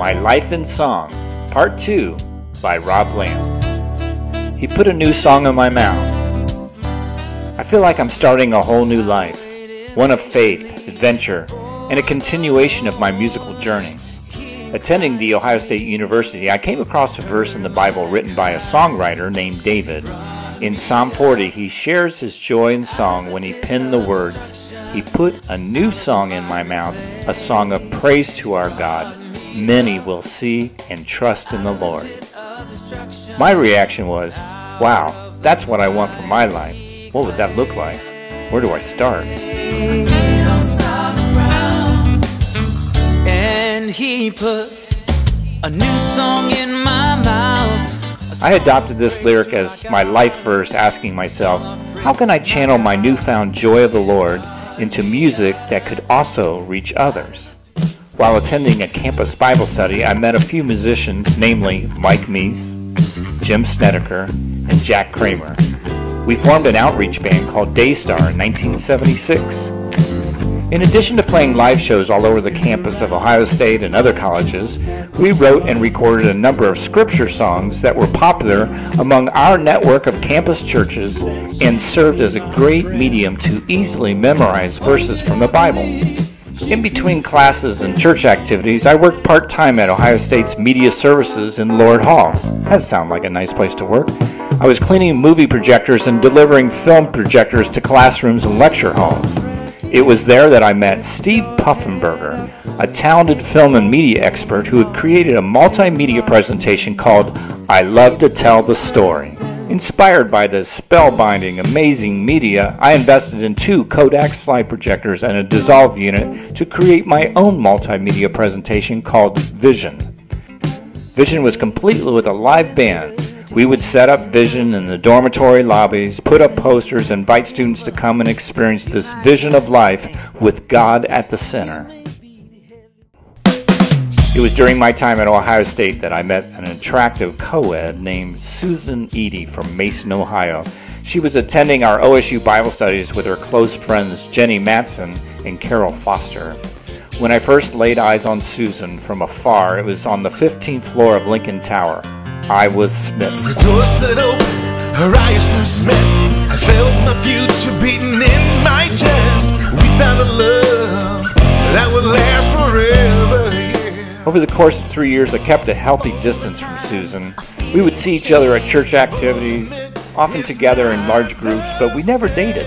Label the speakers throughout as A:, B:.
A: My Life in Song, Part 2 by Rob Lamp. He put a new song in my mouth. I feel like I'm starting a whole new life, one of faith, adventure, and a continuation of my musical journey. Attending The Ohio State University, I came across a verse in the Bible written by a songwriter named David. In Psalm 40, he shares his joy in song when he penned the words, He put a new song in my mouth, a song of praise to our God. Many will see and trust in the Lord. My reaction was, wow, that's what I want for my life. What would that look like? Where do I start?
B: And he put a new song in my mouth.
A: I adopted this lyric as my life verse, asking myself, how can I channel my newfound joy of the Lord into music that could also reach others? While attending a campus Bible study, I met a few musicians, namely Mike Meese, Jim Snedeker, and Jack Kramer. We formed an outreach band called Daystar in 1976. In addition to playing live shows all over the campus of Ohio State and other colleges, we wrote and recorded a number of scripture songs that were popular among our network of campus churches and served as a great medium to easily memorize verses from the Bible. In between classes and church activities, I worked part time at Ohio State's Media Services in Lord Hall. That sounds like a nice place to work. I was cleaning movie projectors and delivering film projectors to classrooms and lecture halls. It was there that I met Steve Puffenberger, a talented film and media expert who had created a multimedia presentation called I Love to Tell the Story. Inspired by the spellbinding, amazing media, I invested in two Kodak slide projectors and a dissolve unit to create my own multimedia presentation called Vision. Vision was completely with a live band. We would set up Vision in the dormitory lobbies, put up posters, invite students to come and experience this vision of life with God at the center. It was during my time at Ohio State that I met an attractive co ed named Susan Eady from Mason, Ohio. She was attending our OSU Bible studies with her close friends Jenny Matson and Carol Foster. When I first laid eyes on Susan from afar, it was on the 15th floor of Lincoln Tower. I was smitten.
C: The door slid open, her eyes first met. I felt my future beating in my chest. We found a love
A: Over the course of three years, I kept a healthy distance from Susan. We would see each other at church activities, often together in large groups, but we never dated.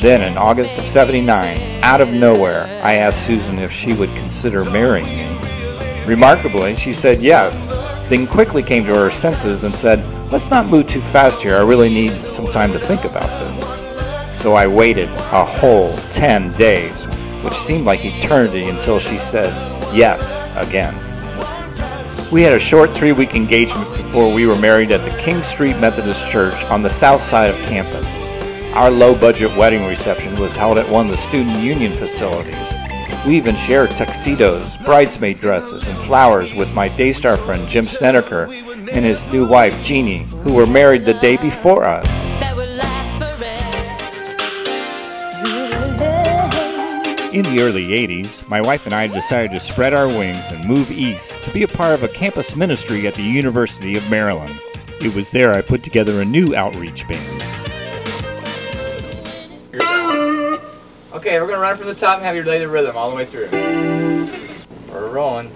A: Then, in August of 79, out of nowhere, I asked Susan if she would consider marrying me. Remarkably, she said yes, then quickly came to her senses and said, Let's not move too fast here. I really need some time to think about this. So I waited a whole 10 days, which seemed like eternity until she said yes again. We had a short three week engagement before we were married at the King Street Methodist Church on the south side of campus. Our low budget wedding reception was held at one of the student union facilities. We even shared tuxedos, bridesmaid dresses, and flowers with my Daystar friend Jim Snedeker and his new wife Jeannie, who were married the day before us. In the early 80s, my wife and I decided to spread our wings and move east to be a part of a campus ministry at the University of Maryland. It was there I put together a new outreach band.
D: Okay, we're gonna run from the top and have you lay the rhythm all the way through. We're rolling.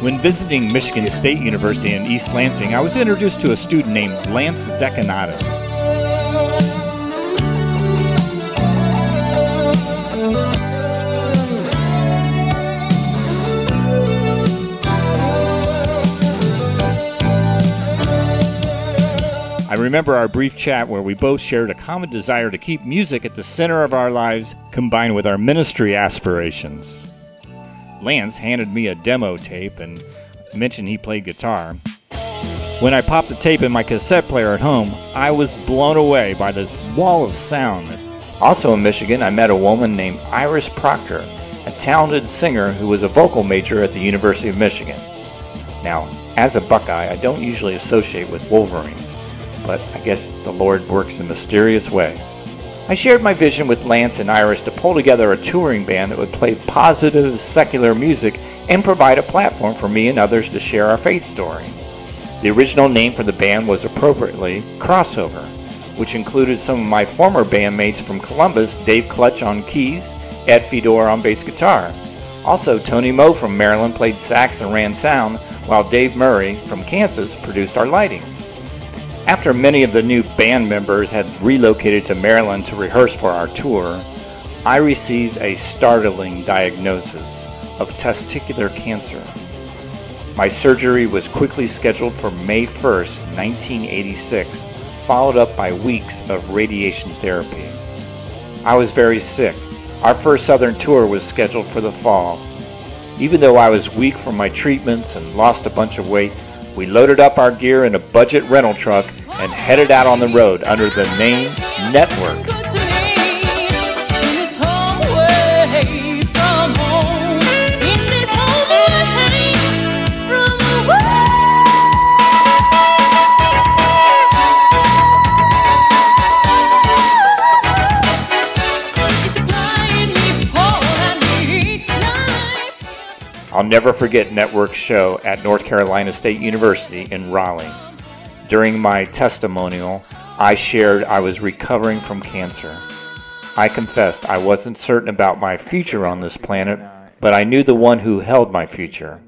A: When visiting Michigan State University in East Lansing, I was introduced to a student named Lance Zechinato. Remember our brief chat where we both shared a common desire to keep music at the center of our lives combined with our ministry aspirations. Lance handed me a demo tape and mentioned he played guitar. When I popped the tape in my cassette player at home, I was blown away by this wall of sound. Also in Michigan, I met a woman named Iris Proctor, a talented singer who was a vocal major at the University of Michigan. Now, as a Buckeye, I don't usually associate with Wolverines, but I guess the Lord works in mysterious ways. I shared my vision with Lance and Iris to pull together a touring band that would play positive secular music and provide a platform for me and others to share our faith story. The original name for the band was appropriately Crossover, which included some of my former bandmates from Columbus, Dave Clutch on keys, Ed Fedor on bass guitar. Also, Tony Moe from Maryland played sax and ran sound, while Dave Murray from Kansas produced our lighting. After many of the new band members had relocated to Maryland to rehearse for our tour, I received a startling diagnosis of testicular cancer. My surgery was quickly scheduled for May 1st, 1986, followed up by weeks of radiation therapy. I was very sick. Our first Southern tour was scheduled for the fall. Even though I was weak from my treatments and lost a bunch of weight, we loaded up our gear in a budget rental truck and headed out on the road under the name Network. Never forget Network's show at North Carolina State University in Raleigh. During my testimonial, I shared I was recovering from cancer. I confessed I wasn't certain about my future on this planet, but I knew the one who held my future.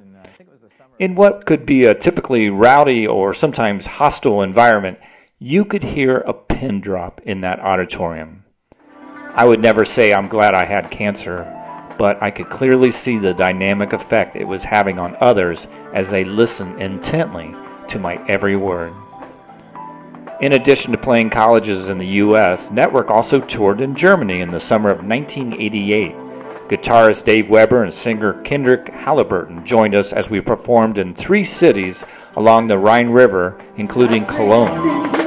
A: In what could be a typically rowdy or sometimes hostile environment, you could hear a pin drop in that auditorium. I would never say I'm glad I had cancer, but I could clearly see the dynamic effect it was having on others as they listened intently to my every word. In addition to playing colleges in the U.S., Network also toured in Germany in the summer of 1988. Guitarist Dave Weber and singer Kendrick Halliburton joined us as we performed in three cities along the Rhine River, including Cologne.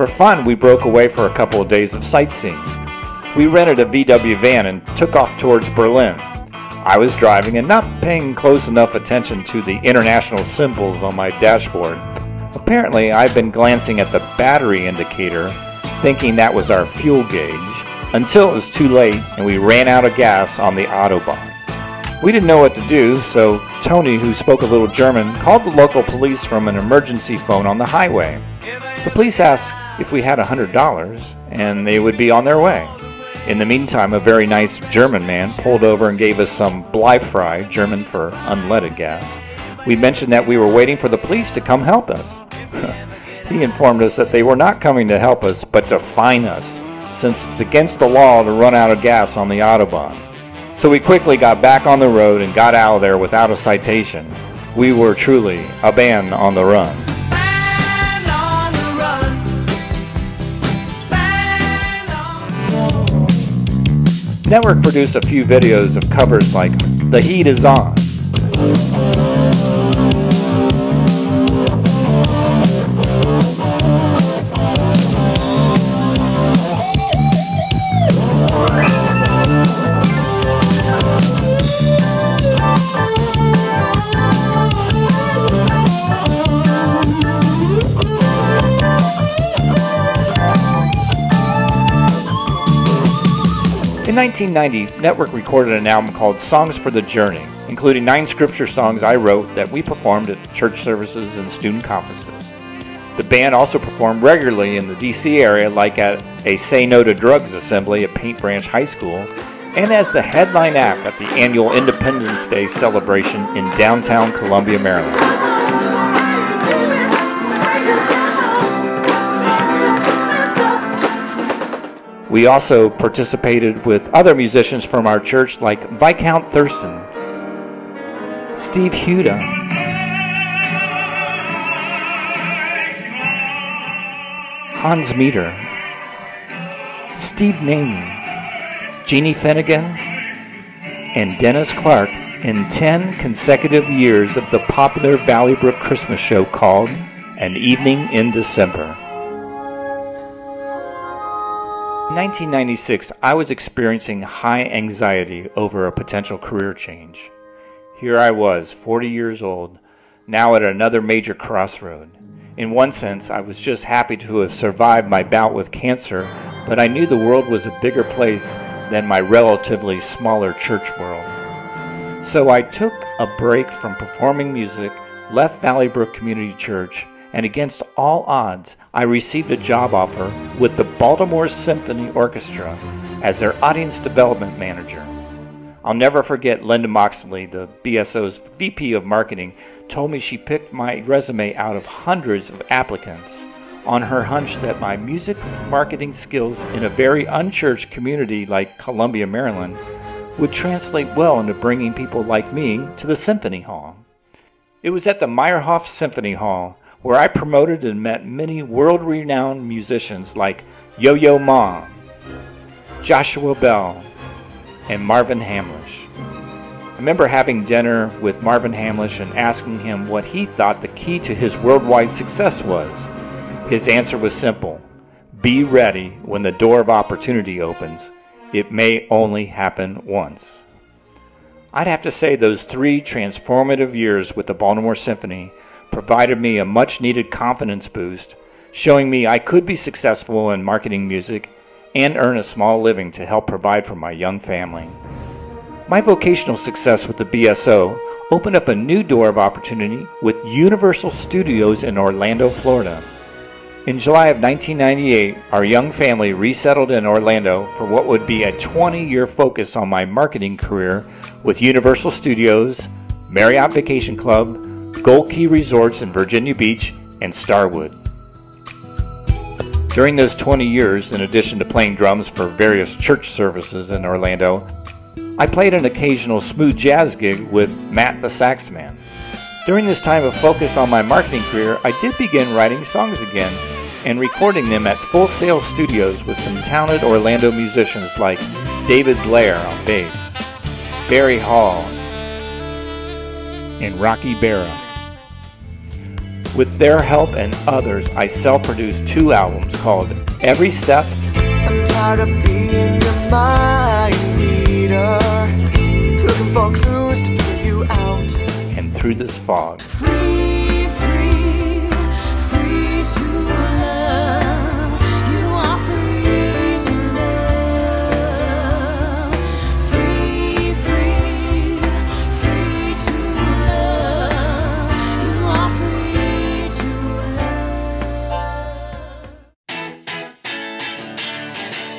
A: For fun, we broke away for a couple of days of sightseeing. We rented a VW van and took off towards Berlin. I was driving and not paying close enough attention to the international symbols on my dashboard. Apparently, I've been glancing at the battery indicator, thinking that was our fuel gauge, until it was too late and we ran out of gas on the Autobahn. We didn't know what to do, so Tony, who spoke a little German, called the local police from an emergency phone on the highway. The police asked if we had a $100, and they would be on their way. In the meantime, a very nice German man pulled over and gave us some Bleifrei, German for unleaded gas. We mentioned that we were waiting for the police to come help us. he informed us that they were not coming to help us, but to fine us, since it's against the law to run out of gas on the Autobahn. So we quickly got back on the road and got out of there without a citation. We were truly a band on the run. Network produced a few videos of covers like The Heat Is On. 1990, Network recorded an album called Songs for the Journey, including nine scripture songs I wrote that we performed at church services and student conferences. The band also performed regularly in the DC area, like at a Say No to Drugs assembly at Paint Branch High School, and as the headline act at the annual Independence Day celebration in downtown Columbia, Maryland. We also participated with other musicians from our church like Viscount Thurston, Steve Huda, Hans Meter, Steve Namey, Jeannie Finnegan, and Dennis Clark in 10 consecutive years of the popular Valley Brook Christmas show called An Evening in December. In 1996, I was experiencing high anxiety over a potential career change. Here I was, 40 years old, now at another major crossroad. In one sense, I was just happy to have survived my bout with cancer, but I knew the world was a bigger place than my relatively smaller church world. So I took a break from performing music, left Valley Brook Community Church, and against all odds, I received a job offer with the Baltimore Symphony Orchestra as their audience development manager. I'll never forget Linda Moxley, the BSO's VP of Marketing, told me she picked my resume out of hundreds of applicants on her hunch that my music marketing skills in a very unchurched community like Columbia, Maryland, would translate well into bringing people like me to the Symphony Hall. It was at the Meyerhoff Symphony Hall where I promoted and met many world renowned musicians like Yo Yo Ma, Joshua Bell, and Marvin Hamlisch. I remember having dinner with Marvin Hamlisch and asking him what he thought the key to his worldwide success was. His answer was simple Be ready when the door of opportunity opens. It may only happen once. I'd have to say those three transformative years with the Baltimore Symphony provided me a much needed confidence boost, showing me I could be successful in marketing music and earn a small living to help provide for my young family. My vocational success with the BSO opened up a new door of opportunity with Universal Studios in Orlando, Florida. In July of 1998, our young family resettled in Orlando for what would be a 20 year focus on my marketing career with Universal Studios, Marriott Vacation Club, Gold Key Resorts in Virginia Beach, and Starwood. During those 20 years, in addition to playing drums for various church services in Orlando, I played an occasional smooth jazz gig with Matt the Saxman. During this time of focus on my marketing career, I did begin writing songs again and recording them at Full Sail Studios with some talented Orlando musicians like David Blair on bass, Barry Hall, and Rocky Barra. With their help and others, I self produced two albums called Every Step
E: I'm tired of being your mind reader, looking for clues to figure you out.
A: and Through This Fog.
F: Free, free,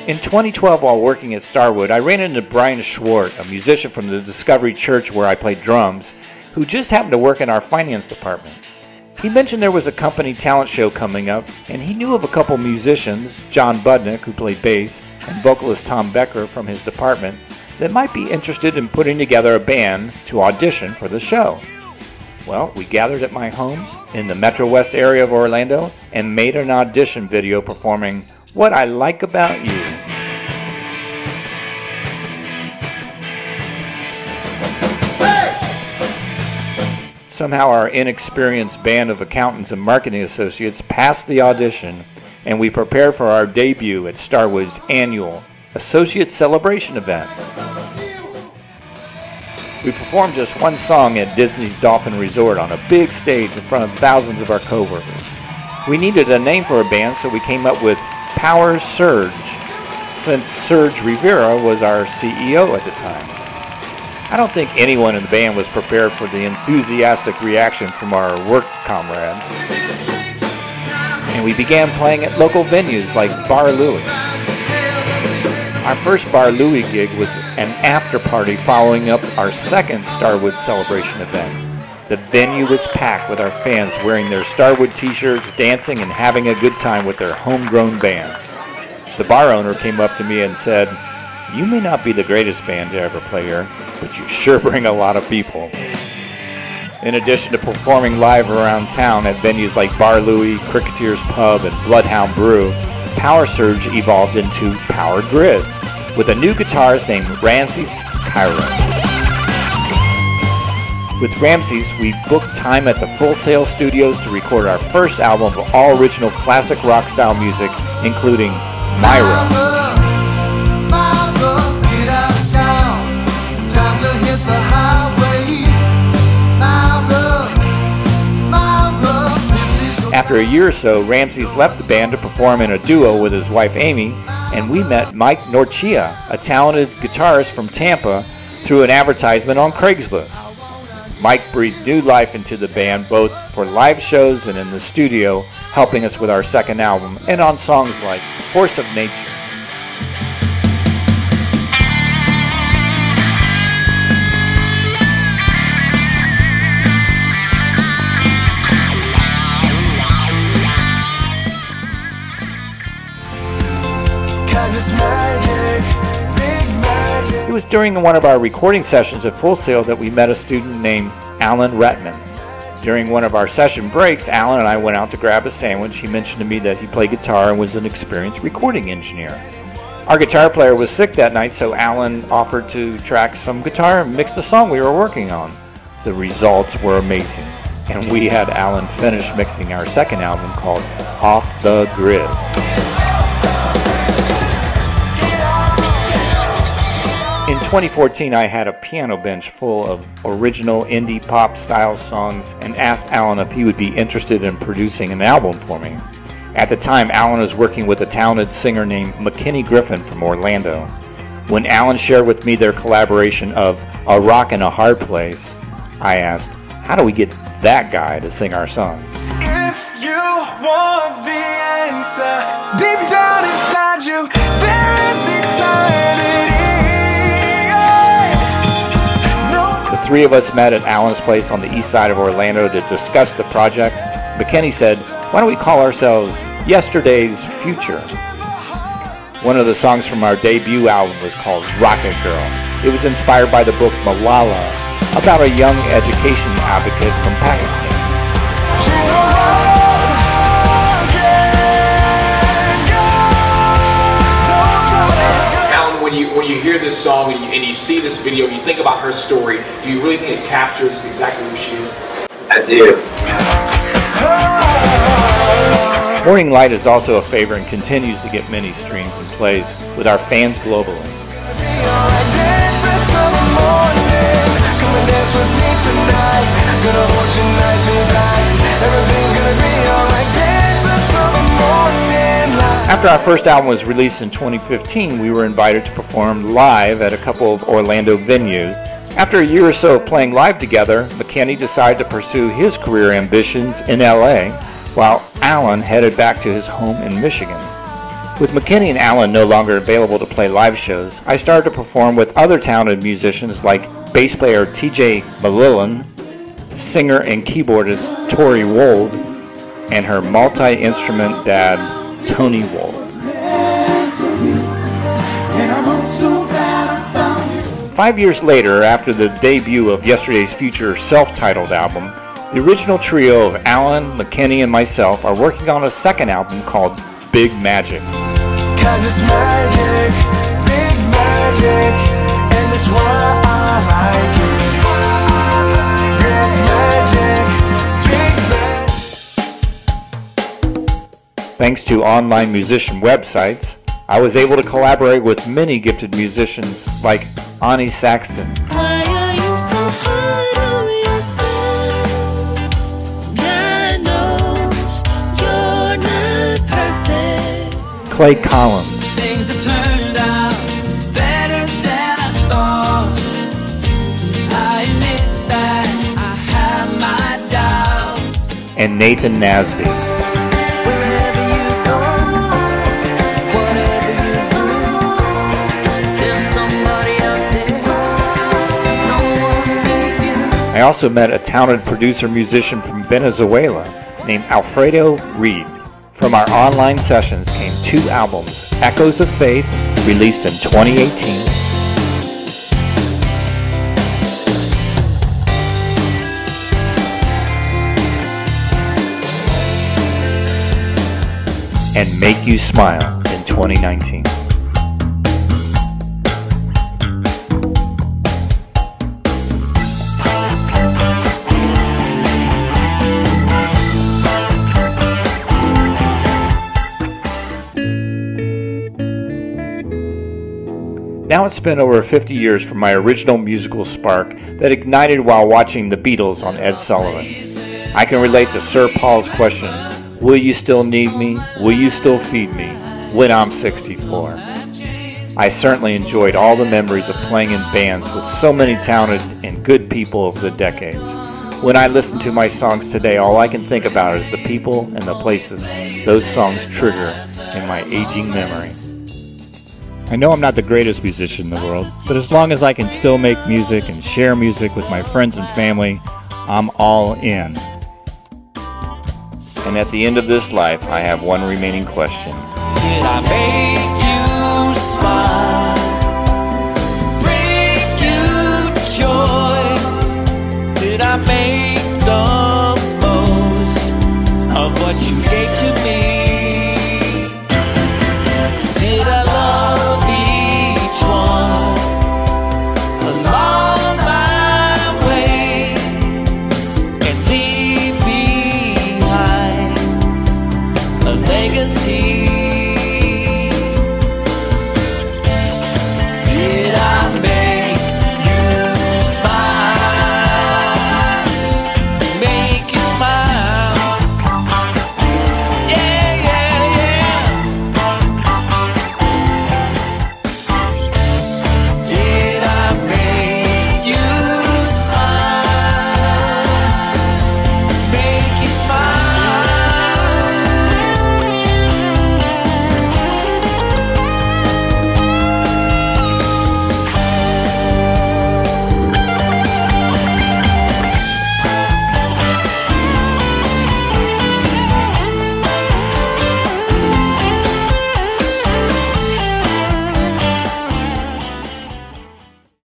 A: In 2012, while working at Starwood, I ran into Bryan Swart, a musician from the Discovery Church where I played drums, who just happened to work in our finance department. He mentioned there was a company talent show coming up, and he knew of a couple musicians, John Budnick, who played bass, and vocalist Thom Becker from his department, that might be interested in putting together a band to audition for the show. Well, we gathered at my home in the Metro West area of Orlando and made an audition video performing What I Like About You. Somehow, our inexperienced band of accountants and marketing associates passed the audition, and we prepare for our debut at Starwood's annual Associate Celebration event. We performed just one song at Disney's Dolphin Resort on a big stage in front of thousands of our coworkers. We needed a name for a band, so we came up with Power Surge, since Serge Rivera was our CEO at the time. I don't think anyone in the band was prepared for the enthusiastic reaction from our work comrades. And we began playing at local venues like Bar Louie. Our first Bar Louie gig was an after party following up our second Starwood celebration event. The venue was packed with our fans wearing their Starwood t shirts, dancing, and having a good time with their homegrown band. The bar owner came up to me and said, You may not be the greatest band to ever play here, but you sure bring a lot of people. In addition to performing live around town at venues like Bar Louie, Cricketers Pub, and Bloodhound Brew, Power Surge evolved into Power Grid with a new guitarist named Ramses Cairo. With Ramses, we booked time at the Full Sail Studios to record our first album of all original classic rock style music, including Myra. After a year or so, Ramses left the band to perform in a duo with his wife Amy, and we met Mike Norcia, a talented guitarist from Tampa, through an advertisement on Craigslist. Mike breathed new life into the band both for live shows and in the studio, helping us with our second album and on songs like Force of Nature. It was during one of our recording sessions at Full Sail that we met a student named Alan Reitman. During one of our session breaks, Alan and I went out to grab a sandwich. He mentioned to me that he played guitar and was an experienced recording engineer. Our guitar player was sick that night, so Alan offered to track some guitar and mix the song we were working on. The results were amazing, and we had Alan finish mixing our second album called Off the Grid. 2014, I had a piano bench full of original indie pop style songs and asked Alan if he would be interested in producing an album for me. At the time, Alan was working with a talented singer named McKinney Griffin from Orlando. When Alan shared with me their collaboration of A Rock in a Hard Place, I asked, How do we get that guy to sing our songs?
E: If you want the answer, deep down inside you, there is eternity.
A: Three of us met at Alan's place on the east side of Orlando to discuss the project. McKinney said, Why don't we call ourselves Yesterday's Future? One of the songs from our debut album was called Rocket Girl. It was inspired by the book Malala, about a young education advocate from Pakistan.
G: When you when you hear this song and you, and you see this video, you think about her story. Do you really think it captures exactly who she is?
H: I do.
A: Morning Light is also a favorite and continues to get many streams and plays with our fans globally.
E: dance until the morning. Come and dance with me tonight. Gonna hold you nice
A: After our first album was released in 2015, we were invited to perform live at a couple of Orlando venues. After a year or so of playing live together, McKinney decided to pursue his career ambitions in LA, while Alan headed back to his home in Michigan. With McKinney and Alan no longer available to play live shows, I started to perform with other talented musicians like bass player TJ Malillan, singer and keyboardist Tori Wold, and her multi instrument dad, Tony Wold. Five years later, after the debut of Yesterday's Future self titled album, the original trio of Alan, McKinney, and myself are working on a second album called Big Magic.
E: Cause it's magic, big magic,
A: Thanks to online musician websites, I was able to collaborate with many gifted musicians like Auni Saxton,
F: Why are you so hard on yourself? God knows you're not perfect.
A: Clay Collins,
B: Things have turned out better than I thought. I admit that I have my doubts.
A: and Nathan Nasby. I also met a talented producer musician from Venezuela named Alfredo Reed. From our online sessions came two albums Echoes of Faith, released in 2018, and Make You Smile in 2019. Now it's been over 50 years from my original musical spark that ignited while watching The Beatles on Ed Sullivan. I can relate to Sir Paul's question Will you still need me? Will you still feed me when I'm 64? I certainly enjoyed all the memories of playing in bands with so many talented and good people over the decades. When I listen to my songs today, all I can think about is the people and the places those songs trigger in my aging memory. I know I'm not the greatest musician in the world, but as long as I can still make music and share music with my friends and family, I'm all in. And at the end of this life, I have one remaining question.